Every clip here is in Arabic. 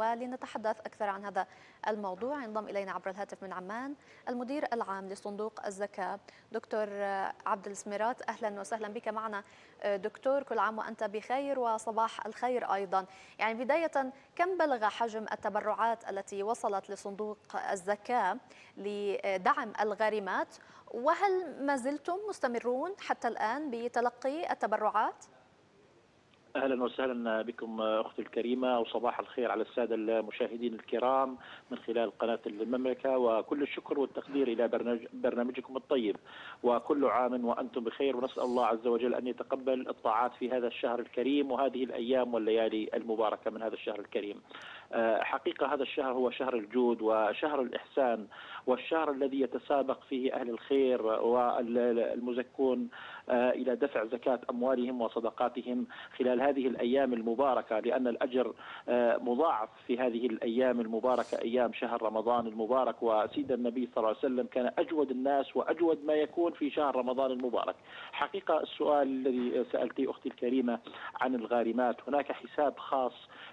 ولنتحدث أكثر عن هذا الموضوع. ينضم إلينا عبر الهاتف من عمان المدير العام لصندوق الزكاة دكتور عبد السميرات. أهلا وسهلا بك معنا دكتور. كل عام وأنت بخير وصباح الخير أيضا. يعني بداية كم بلغ حجم التبرعات التي وصلت لصندوق الزكاة لدعم الغارمات وهل ما زلتم مستمرون حتى الآن بتلقي التبرعات؟ أهلا وسهلا بكم أختي الكريمة وصباح الخير على السادة المشاهدين الكرام من خلال قناة المملكة. وكل الشكر والتقدير إلى برنامجكم الطيب. وكل عام وأنتم بخير. ونسأل الله عز وجل أن يتقبل الطاعات في هذا الشهر الكريم وهذه الأيام والليالي المباركة من هذا الشهر الكريم. حقيقة هذا الشهر هو شهر الجود وشهر الإحسان والشهر الذي يتسابق فيه أهل الخير والمزكون إلى دفع زكاة أموالهم وصدقاتهم خلال هذه الأيام المباركة لأن الأجر مضاعف في هذه الأيام المباركة أيام شهر رمضان المبارك. وسيد النبي صلى الله عليه وسلم كان أجود الناس وأجود ما يكون في شهر رمضان المبارك. حقيقة السؤال الذي سالتي أختي الكريمة عن الغارمات. هناك حساب خاص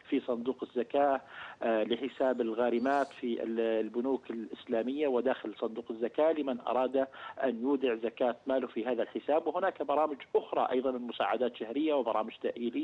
في صندوق الزكاة لحساب الغارمات في البنوك الإسلامية وداخل صندوق الزكاة لمن أراد أن يودع زكاة ماله في هذا الحساب. وهناك برامج أخرى أيضا من مساعدات شهرية وبرامج تاهيليه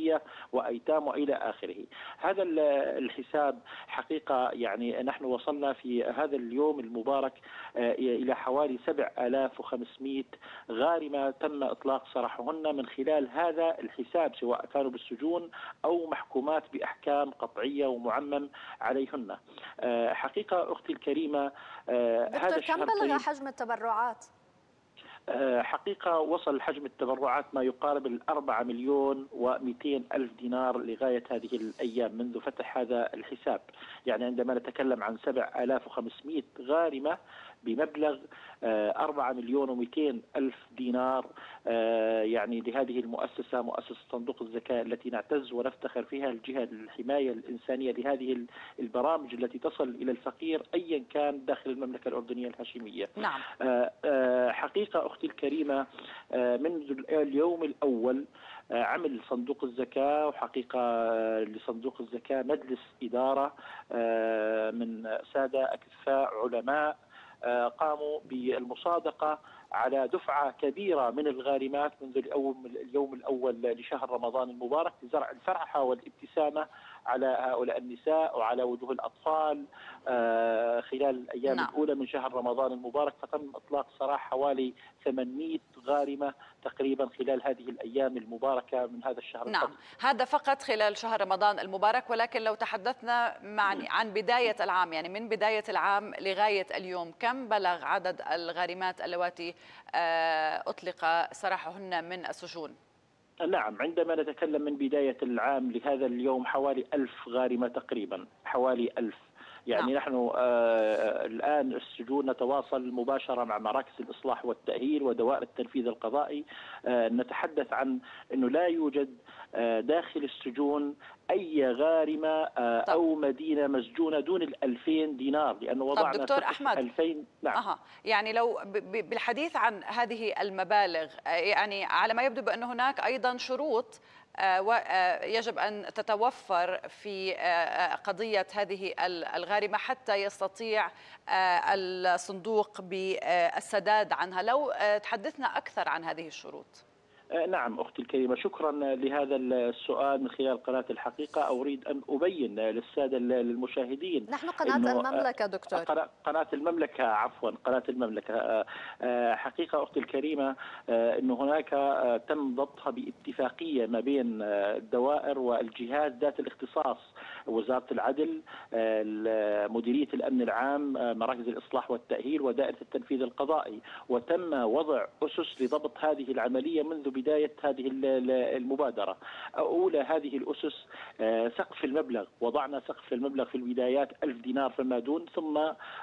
وأيتام والى آخره. هذا الحساب حقيقة يعني نحن وصلنا في هذا اليوم المبارك إلى حوالي 7500 غارمة تم إطلاق سراحهن من خلال هذا الحساب سواء كانوا بالسجون أو محكومات بأحكام قطعية ومعمم عليهن. حقيقة أختي الكريمة هذا كم بلغ حجم التبرعات؟ حقيقة وصل حجم التبرعات ما يقارب الأربعة مليون ومئتين ألف دينار لغاية هذه الأيام منذ فتح هذا الحساب. يعني عندما نتكلم عن سبع آلاف وخمسمائة غارمة بمبلغ أربعة مليون ومئتين ألف دينار يعني لهذه المؤسسة مؤسسة صندوق الزكاة التي نعتز ونفتخر فيها الجهة الحماية الإنسانية لهذه البرامج التي تصل إلى الفقير أيا كان داخل المملكة الأردنية الهاشمية نعم. حقيقة أختي الكريمة منذ اليوم الأول عمل صندوق الزكاة وحقيقة لصندوق الزكاة مجلس إدارة من سادة أكفاء علماء قاموا بالمصادقة على دفعة كبيرة من الغارمات منذ اليوم الأول لشهر رمضان المبارك لزرع الفرحة والابتسامة على هؤلاء النساء وعلى وجوه الأطفال خلال الأيام نعم. الأولى من شهر رمضان المبارك فتم إطلاق سراح حوالي 800 غارمة تقريبا خلال هذه الأيام المباركة من هذا الشهر نعم الفضل. هذا فقط خلال شهر رمضان المبارك ولكن لو تحدثنا معني عن بداية العام يعني من بداية العام لغاية اليوم كم بلغ عدد الغارمات اللواتي أطلق سراحهن من السجون؟ نعم عندما نتكلم من بداية العام لهذا اليوم حوالي ألف غارمة تقريبا حوالي ألف يعني نعم. نحن آه الآن السجون نتواصل مباشرة مع مراكز الإصلاح والتأهيل ودوائر التنفيذ القضائي آه نتحدث عن أنه لا يوجد آه داخل السجون أي غارمة آه أو مدينة مسجونة دون الألفين دينار لأنه وضعنا دكتور أحمد 2000 نعم أه. يعني لو بالحديث عن هذه المبالغ يعني على ما يبدو بأن هناك أيضا شروط يجب أن تتوفر في قضية هذه الغارمة حتى يستطيع الصندوق بالسداد عنها. لو تحدثنا أكثر عن هذه الشروط. نعم أختي الكريمة شكرا لهذا السؤال من خلال قناة الحقيقة. أريد أن أبين للسادة المشاهدين نحن قناة المملكة دكتور. قناة المملكة عفوا قناة المملكة. حقيقة أختي الكريمة أن هناك تم ضبطها باتفاقية ما بين الدوائر والجهات ذات الاختصاص. وزارة العدل مديرية الأمن العام مراكز الإصلاح والتأهيل ودائرة التنفيذ القضائي. وتم وضع أسس لضبط هذه العملية منذ بداية هذه المبادرة. أولى هذه الأسس سقف المبلغ. وضعنا سقف المبلغ في البدايات ألف دينار فما دون ثم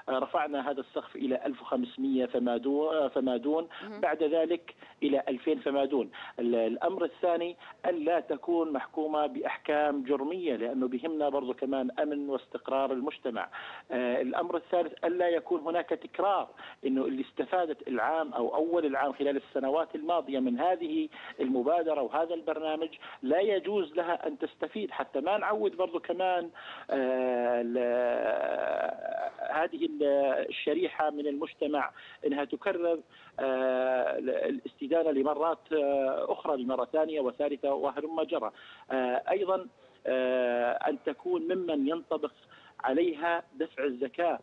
رفعنا هذا السقف إلى 1500 فما دون, فما دون. بعد ذلك إلى 2000 فما دون. الأمر الثاني ألا تكون محكومة بأحكام جرمية لأنه بهم يهمنا برضو كمان أمن واستقرار المجتمع. آه الأمر الثالث الا يكون هناك تكرار إنه اللي استفادت العام أو أول العام خلال السنوات الماضية من هذه المبادرة وهذا البرنامج لا يجوز لها أن تستفيد حتى ما نعود برضو كمان آه هذه الشريحة من المجتمع إنها تكرر آه الاستدانة لمرات أخرى لمرة ثانية وثالثة وهلم جرى. آه أيضا أن تكون ممن ينطبق عليها دفع الزكاة.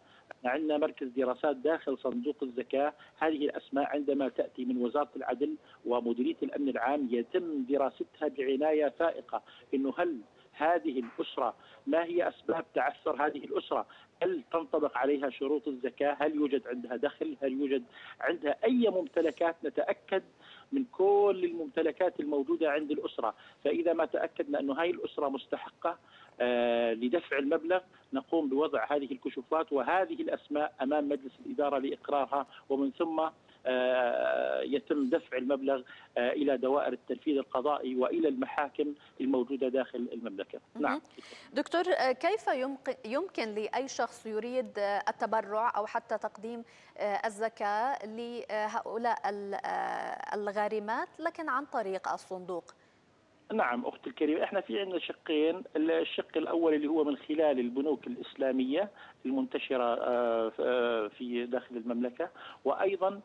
عندنا مركز دراسات داخل صندوق الزكاة. هذه الأسماء عندما تأتي من وزارة العدل ومديرية الأمن العام يتم دراستها بعناية فائقة. إنه هل هذه الأسرة ما هي أسباب تعثر هذه الأسرة؟ هل تنطبق عليها شروط الزكاة؟ هل يوجد عندها دخل؟ هل يوجد عندها أي ممتلكات؟ نتأكد من كل الممتلكات الموجودة عند الأسرة. فإذا ما تأكدنا أن هذه الأسرة مستحقة آه لدفع المبلغ نقوم بوضع هذه الكشوفات وهذه الأسماء أمام مجلس الإدارة لإقرارها. ومن ثم يتم دفع المبلغ آه إلى دوائر التنفيذ القضائي وإلى المحاكم الموجودة داخل المملكة. نعم. دكتور كيف يمكن لأي شخص يريد التبرع أو حتى تقديم الزكاة لهؤلاء الغارمات لكن عن طريق الصندوق؟ نعم أختي الكريمة إحنا في عندنا شقين الشق الأول اللي هو من خلال البنوك الإسلامية المنتشرة في داخل المملكة وأيضا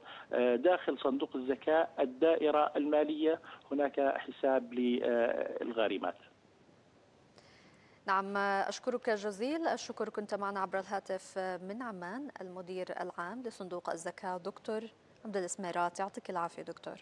داخل صندوق الزكاة الدائرة المالية هناك حساب للغارمات. نعم أشكرك جزيل الشكر كنت معنا عبر الهاتف من عمان المدير العام لصندوق الزكاة دكتور عبد الاسميرات يعطيك العافية دكتور.